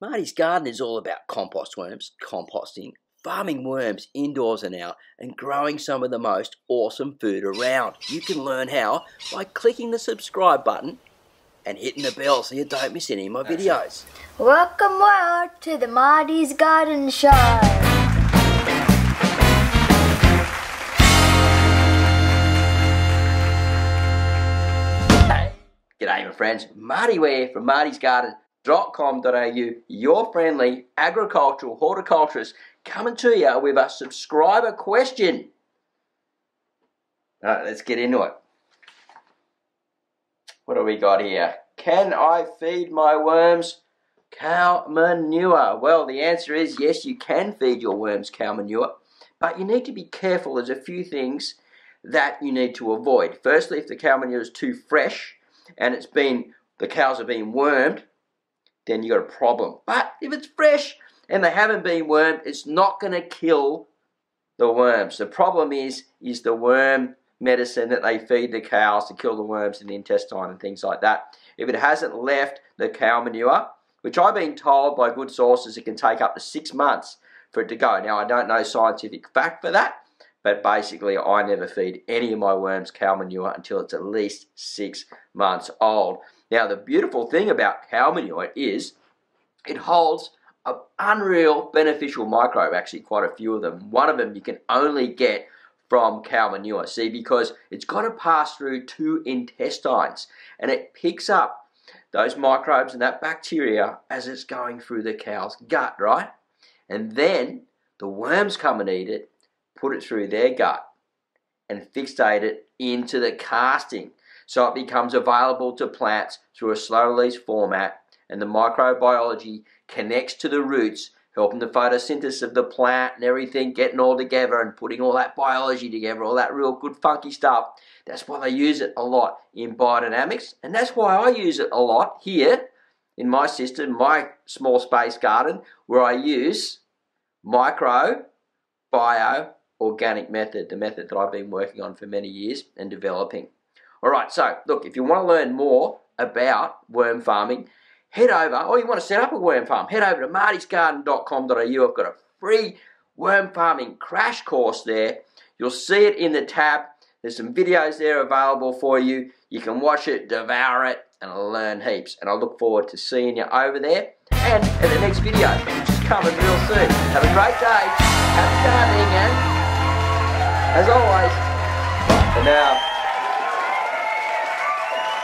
Marty's Garden is all about compost worms, composting, farming worms indoors and out, and growing some of the most awesome food around. You can learn how by clicking the subscribe button and hitting the bell so you don't miss any of my videos. Welcome world to the Marty's Garden Show. Hey, G'day my friends, Marty Ware from Marty's Garden agriculture.com.au, your friendly agricultural horticulturist, coming to you with a subscriber question. All right, let's get into it. What do we got here? Can I feed my worms cow manure? Well, the answer is yes, you can feed your worms cow manure, but you need to be careful. There's a few things that you need to avoid. Firstly, if the cow manure is too fresh and it's been the cows have been wormed, then you got a problem. But if it's fresh and they haven't been wormed, it's not going to kill the worms. The problem is, is the worm medicine that they feed the cows to kill the worms in the intestine and things like that. If it hasn't left the cow manure, which I've been told by good sources it can take up to six months for it to go. Now, I don't know scientific fact for that, but basically I never feed any of my worms cow manure until it's at least six months old. Now, the beautiful thing about cow manure is it holds an unreal beneficial microbe, actually quite a few of them. One of them you can only get from cow manure, see, because it's got to pass through two intestines and it picks up those microbes and that bacteria as it's going through the cow's gut, right? And then the worms come and eat it, put it through their gut, and fixate it into the casting. So it becomes available to plants through a slow release format and the microbiology connects to the roots helping the photosynthesis of the plant and everything getting all together and putting all that biology together all that real good funky stuff. That's why they use it a lot in biodynamics and that's why I use it a lot here in my system my small space garden where I use micro bio organic method the method that I've been working on for many years and developing all right, so look, if you want to learn more about worm farming, head over, or you want to set up a worm farm, head over to martysgarden.com.au. I've got a free worm farming crash course there. You'll see it in the tab. There's some videos there available for you. You can watch it, devour it, and learn heaps. And I look forward to seeing you over there and in the next video, which is coming real soon. Have a great day. Happy gardening, and eh? As always, for now.